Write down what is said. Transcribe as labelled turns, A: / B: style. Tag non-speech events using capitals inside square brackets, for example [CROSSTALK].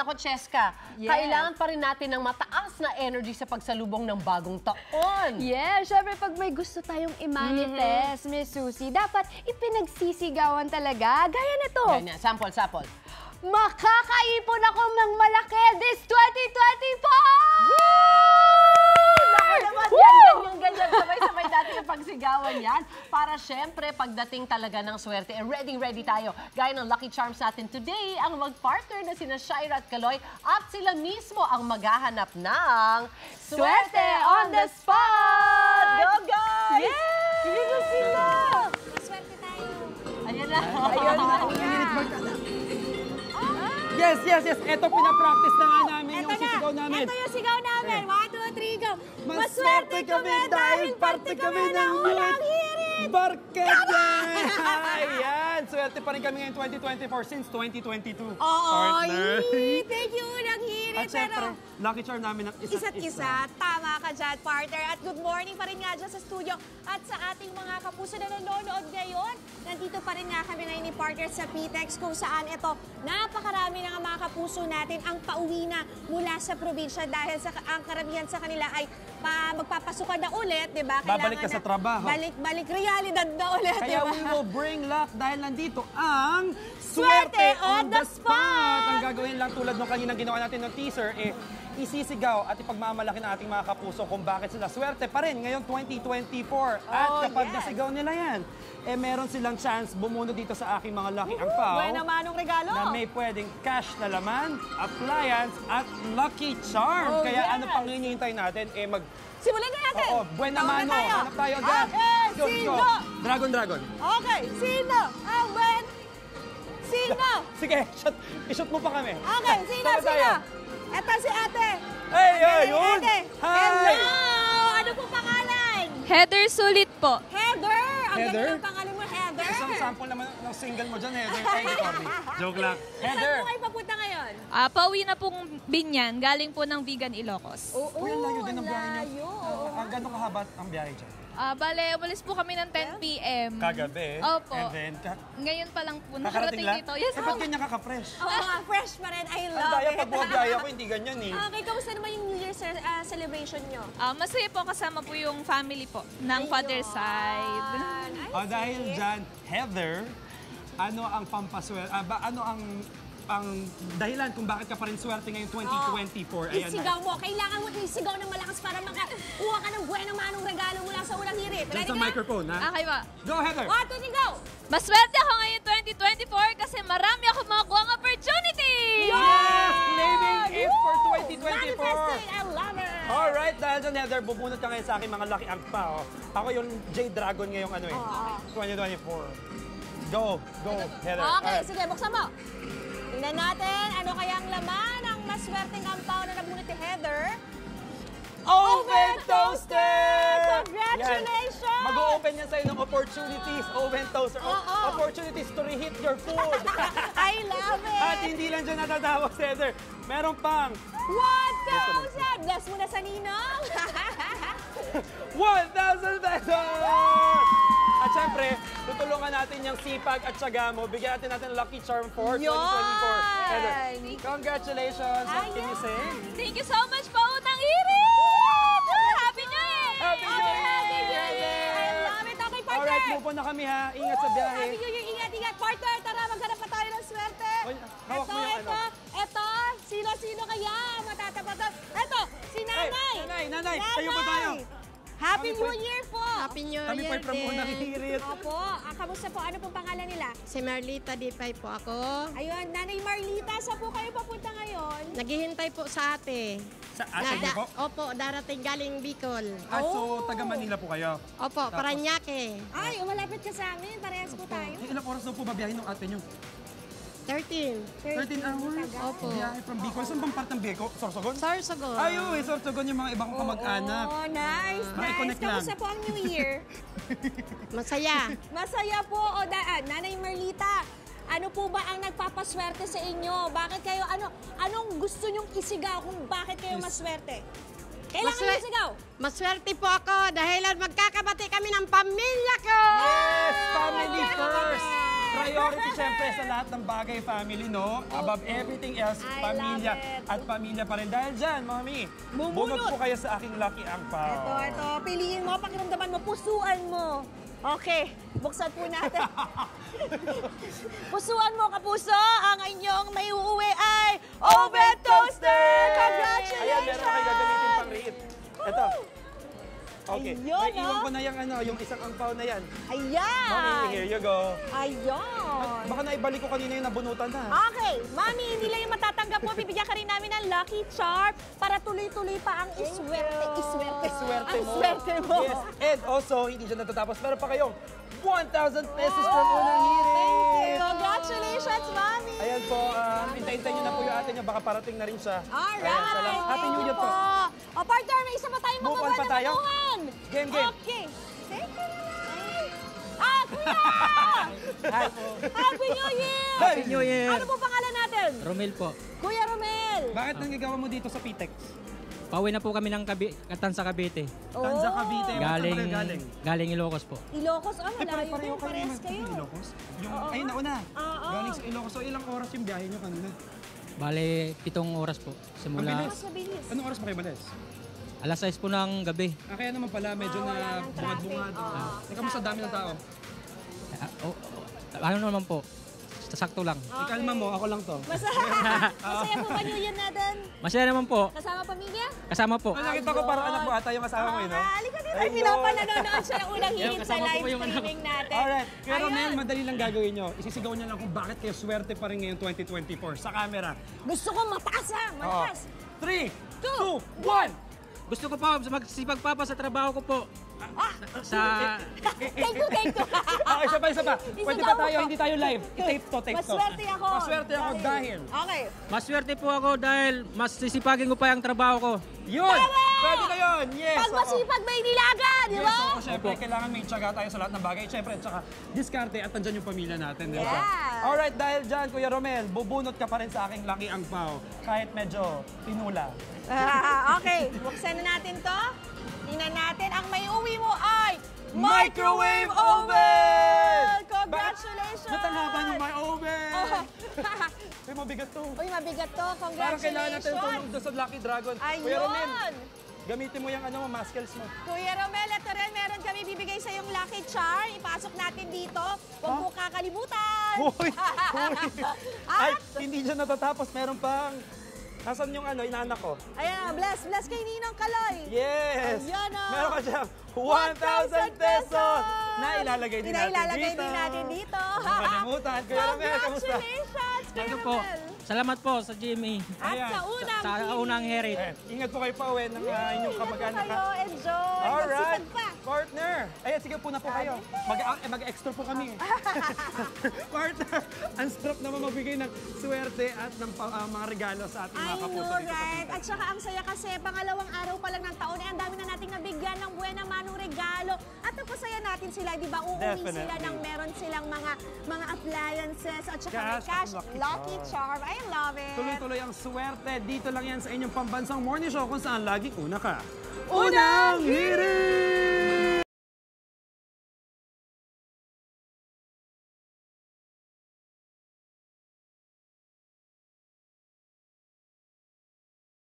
A: Nako, Cheska,
B: Yes.
A: kailangan pa rin natin ng mataas na energy sa pagsalubong ng bagong taon.
B: Yeah, syempre pag may gusto tayong i-manifest,
A: Mm-hmm.
B: Miss Susie, dapat ipinagsisigawan talaga. Gaya nito.
A: Ganyan, sample, sample.
B: Makakaipon ako ng malaki this 2024!
A: Pagdating talaga ng swerte, eh, ready-ready tayo. Gaya ng Lucky Charms natin today, ang mag-partner na sina Shaira at Kaloy at sila mismo ang maghahanap ng
B: Swerte on the spot!
A: Go, guys!
B: Yes!
A: Sino sila?
C: Maswerte tayo.
A: Ayan na.
B: Ayun na.
D: Yes, yes, yes. Ito pinapractice na nga namin yung sisigaw namin.
C: Ito yung sigaw namin. One, two, three, go.
D: Maswerte kami dahil parte kami ng
C: Walang hirit.
D: Barkada! [LAUGHS] Ayan! Swerte pa rin kami ngayon 2024 since 2022.
C: Oo,
D: Partner.
C: yee, thank you. Nang hirit.
D: At syempre,
C: Pero
D: lucky charm namin ng isa't,
C: isa't isa. Tama ka dyan, partner. At good morning pa rin nga dyan sa studio. At sa ating mga kapuso na nanonood ngayon, nandito pa rin nga kami ngayon ni partner sa PTEX kung saan ito, napakarami na nga mga kapuso natin ang pauwi na mula sa probinsya dahil sa ang karamihan sa kanila ay pa, magpapasukan na ulit, di ba?
D: Babalik ka
C: Kailangan
D: sa
C: na-
D: trabaho.
C: Balik, balik realidad na ulit, di
D: Kaya
C: ba?
D: we will bring luck dahil nandito ang
C: Swerte on the spot!
D: Ang gagawin lang tulad nung kaninang ginawa natin ng teaser, eh, isisigaw at ipagmamalaki ng ating mga kapuso kung bakit sila swerte pa rin ngayong 2024. At
C: Oh,
D: kapag
C: yes.
D: nasigaw nila yan, eh meron silang chance bumunod dito sa aking mga lucky angpaw
C: Buena manong regalo.
D: na may pwedeng cash na laman, appliance, at lucky charm.
C: Oh,
D: Kaya
C: yes.
D: ano pang hinihintay natin? Eh mag...
C: Simulan na natin.
D: Oo, buena
C: Tawag na
D: mano.
C: tayo.
D: Hanap tayo agad.
C: Okay,
D: Go, go.
C: sino?
D: Dragon, dragon.
C: Okay, sino ang buen? Sino? [LAUGHS]
D: Sige, shot, ishoot mo pa kami.
C: Okay, [LAUGHS] sino,
D: Tama tayo.
C: Eto si ate.
D: Hey, ayun!
C: ate.
D: Hi!
C: Hello! Ano po pangalan?
E: Heather Sulit po.
C: Heather! Ang
D: Heather?
C: ganda ng pangalan mo, Heather.
D: Isang sample naman ng single mo dyan, Heather. Ay, sorry. [LAUGHS] Joke lang.
C: Saan
D: Heather!
C: po kayo papunta ngayon?
E: Ah, pauwi na pong Binyan, galing po ng Vegan Ilocos.
C: Oo,
D: Uy, ang layo din ang biyahe niyo.
C: layo.
D: Ang gano'ng kahaba ang biyahe dyan?
E: Ah, bale, umalis po kami ng 10 p.m.
D: Kagabi.
E: Opo.
D: And then, ka-
E: Ngayon pa lang po nakarating
D: lang?
E: dito. Yes
D: eh,
E: po.
D: ba't ganyan ka-fresh?
C: Oo, nga, fresh pa rin. I
D: Ang
C: love
D: daya
C: it.
D: pag bumabiyahe ako, hindi ganyan eh.
C: Okay, kamusta naman yung New Year's uh, celebration nyo?
E: Ah, masaya po kasama po yung family po ng father side.
C: Ay,
D: Ah, dahil dyan, Heather, ano ang pampaswerte, ah, ba, ano ang ang dahilan kung bakit ka pa rin swerte ngayong 2024? Ayan na.
C: Isigaw mo. Kailangan mo isigaw ng malakas para makakuha ka ng buwanang manong regalo mula sa unang hirit. Ready
D: sa
C: ka?
D: microphone, ha?
E: Okay ba?
D: Go, Heather!
C: One, two, three, go!
E: Maswerte ako ngayon 2024 kasi marami ako makuha ng opportunity!
D: Yes! Claiming it for
C: Manifesting!
D: 2024!
C: I love it!
D: Alright, dahil dyan, Heather, bubunot ka ngayon sa akin mga lucky ang pa. Oh. Ako yung J-Dragon ngayong ano eh, 2024. Go, go, Heather.
C: Okay,
D: Alright.
C: sige, buksan mo. Tingnan natin, ano kayang laman ng maswerteng ampaw na nabunot ni Heather.
D: Oven Toaster!
C: Congratulations!
D: Yan. Mag-o-open yan sa'yo ng opportunities, Oven Toaster. O-
C: Oo.
D: Opportunities to reheat your food. [LAUGHS]
C: I love it!
D: At hindi lang dyan natatawag, Heather. Meron pang
C: 1,000! Bless mo na sa ninong! [LAUGHS]
D: 1,000 pesos! At syempre, tutulungan natin yung sipag at syaga mo. Bigyan natin natin Lucky Charm for 2024. Heather, congratulations! What can you say?
E: Thank you so much po, Utang Hirit! Happy New Year!
D: Happy New Year!
C: Happy New Year! I love it! Okay, partner!
D: Alright, move on na kami ha. Ingat sa biyahe.
C: Happy New Year! Ingat, ingat! Partner, tara, maghanap pa tayo ng swerte!
D: Hawak mo yung ano.
C: ito, sino-sino kaya matatapatan? Ito, si nanay!
D: nanay, nanay, tayo po tayo.
C: Happy
D: Kami
C: New
D: po-
C: Year po!
F: Happy New
D: Kami
F: Year
D: po'y from
F: din.
D: unang hirit.
C: Opo, ah, kamusta po? Ano pong pangalan nila?
F: Si Merlita Dipay po ako.
C: Ayun, Nanay Marlita, saan po kayo papunta ngayon?
F: Naghihintay po sa ate.
D: Sa ate niyo po?
F: Opo, darating galing Bicol.
D: Ah, so taga Manila po kayo?
F: Opo, Paranaque.
C: Ay, malapit ka sa amin. Parehas po tayo.
D: Eh, ilang oras daw po babiyahin ng ate niyo?
F: 13.
D: 13 hours?
F: Opo.
D: Biyahe from Bicol. Saan bang part ng Bicol? Sorsogon?
F: Sorsogon.
D: Ay, uy, Sorsogon yung mga ibang kamag-anak.
C: Oh, nice, nice.
D: Makiconnect lang.
C: Kamusta po ang New Year? [LAUGHS]
F: Masaya.
C: Masaya po. O, daan. Nanay Marlita, ano po ba ang nagpapaswerte sa inyo? Bakit kayo, ano, anong gusto nyong isigaw kung bakit kayo maswerte? Kailangan
F: Maswer-
C: nyo isigaw.
F: Maswerte po ako dahil magkakabati kami ng pamilya ko.
D: Yes! Family first! Priority syempre sa lahat ng bagay family, no? Above everything else,
C: I
D: pamilya.
C: love it.
D: At pamilya pa rin. Dahil dyan, mami,
C: Bumunot.
D: bunot po kayo sa aking lucky angpaw.
C: Ito, ito. Piliin mo, pakiramdaman mo, pusuan mo. Okay, buksan po natin. [LAUGHS] pusuan mo, kapuso. Ang inyong may uuwi ay Oven
D: Okay.
C: Ayun,
D: May iwan
C: ah.
D: ko na yung, ano, yung isang angpaw na yan.
C: Ayan!
D: Mami, here you go.
C: Ayun!
D: Baka naibalik ko kanina yung nabunutan na.
C: Okay, Mami, hindi lang yung matatanggap mo. Bibigyan ka rin namin ng Lucky Charm para tuloy-tuloy pa ang iswerte. Iswerte.
D: Swerte
C: ang
D: mo.
C: swerte mo.
D: Yes. And also, hindi dyan natatapos. Meron pa kayong 1,000 pesos from unang hirit.
C: Congratulations, Mami!
D: Ayan po, um, hintay-hintay nyo na po yung ate nyo. Baka parating na rin siya.
C: Alright!
D: Ayan, salamat. Happy New Year po.
C: O, partner, may isa pa tayong
D: pa
C: na
D: tayo?
C: matungan.
D: Game, game.
C: Okay. Thank you naman. Ah, kuya! [LAUGHS] Happy New Year!
D: Happy New Year!
C: Ano po pangalan natin?
G: Romel po.
C: Kuya Romel.
D: Bakit nanggagawa mo dito sa Pitex?
G: Pauwi na po kami ng Kabi Katansa Cavite.
D: Tanza
C: Oh.
D: Cavite. Saan
G: Galing,
D: galing?
G: galing Ilocos po.
C: Ilocos, ah,
D: Ay,
C: malayo
D: pare-pareho
C: din.
D: kayo.
C: Parehas kayo.
D: Ilocos? Yung, ay, nauna.
C: Oo.
D: Galing sa Ilocos. So, ilang oras yung biyahe nyo kanina?
G: Bale, pitong oras po.
D: Ang
G: Simula
D: bilis.
C: Mas mabilis.
D: Anong oras pa kayo balis?
G: alas 6 po ng gabi.
D: Ah, kaya naman pala, medyo
C: Ah, wala
D: na
C: ng traffic.
D: bungad-bungad.
C: Oo.
D: Ah. Kamusta dami ng tao?
G: Ah, oh, oh, ano naman po, sakto lang.
D: Ikalma mo, ako lang to.
C: Masaya. [LAUGHS] Masaya po ba New Year natin?
G: Masaya naman po.
C: Kasama pamilya?
G: Kasama po.
D: Ay, nakita ko parang anak mo ata yung kasama mo, eh, no?
C: Ah, halika dito. Ay, pinapanonood siya ng unang hirit sa live
G: yung
C: streaming natin.
D: Alright. Pero men, madali lang gagawin nyo. Isisigaw nyo lang kung bakit kayo swerte pa rin ngayon 2024 sa camera.
C: Gusto ko mataas ha, mataas.
D: 3, 2, 1!
G: Gusto ko po magsipag papa sa trabaho ko po. Sa
C: Thank you, thank you. [LAUGHS]
D: Ah, isa pa, isa pa. Pwede pa tayo, hindi tayo live. I-tape to, tape to.
C: Maswerte ako.
D: Maswerte ako dahil.
C: Okay.
G: maswerte po ako dahil mas sisipagin ko pa yung trabaho ko.
D: Yun! Pwede na yun! Yes!
C: Pag masipag may nilaga, di
D: Yes,
C: ba?
D: oo, syempre, kailangan may tsaga tayo sa lahat ng bagay. Syempre, tsaka diskarte at nandyan yung pamilya natin. di ba?
C: Yes.
D: Alright, dahil dyan, Kuya Romel, bubunot ka pa rin sa aking laki angpaw. Kahit medyo pinula.
C: Ah, okay, buksan na natin to. Tingnan natin, ang may uwi mo ay
D: Microwave oven!
C: Congratulations!
D: Ba't ang haba ng my oven?
C: Oh. [LAUGHS]
D: Uy, mabigat to.
C: Uy, mabigat to.
D: Parang kailangan natin
C: Congratulations!
D: tulong doon sa Lucky Dragon. Kuya Romel,
C: Ayun!
D: gamitin mo yung ano muscles mo.
C: Kuya Romel, ito rin, meron kami bibigay sa yung Lucky Char. Ipasok natin dito. Huwag mo kakalimutan.
D: Hoy! Hoy! [LAUGHS] Ay, hindi dyan natatapos. Meron pang... Nasaan yung ano, inaanak ko?
C: ayan, bless, bless kay Ninong Kaloy.
D: Yes!
C: Ayan, oh.
D: Meron ka siyang 1,000 pesos na ilalagay din natin
C: Inailalagay
D: dito.
C: din natin dito.
D: Kuya kamusta?
C: Congratulations, Kuya
G: po.
C: Romel.
G: Salamat po sa Jimmy.
C: At
D: Ayan.
C: sa unang
G: Sa unang herit.
D: Ingat po kayo pa uwi ng uh, inyong kamag-anak.
C: kayo,
D: ha?
C: enjoy.
D: Alright,
C: Magsipag pa.
D: Partner. Ayan, sige po na po kayo. Mag, eh, mag-extra po kami. [LAUGHS] partner, ang sarap naman magbigay ng swerte at ng ah, mga regalo sa ating
C: I
D: mga kapuso.
C: know,
D: dito sa
C: right? At saka ang saya kasi, pangalawang araw pa lang ng taon, eh, ang dami na nating nabigyan ng buena manong regalo. At napasaya natin sila, di ba? Uuwi sila
D: Definitely.
C: ng meron silang mga mga appliances at saka may
D: Cash
C: cash.
D: Lucky
C: Lucky Charm. I love it.
D: Tuloy-tuloy ang swerte. Dito lang yan sa inyong pambansang morning show kung saan laging una ka.
C: Unang
D: hirit!